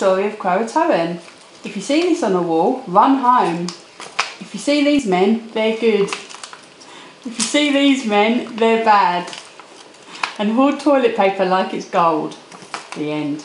Story of Croatoan. If you see this on a wall, run home. If you see these men, they're good. If you see these men, they're bad. And hoard toilet paper like it's gold. The end.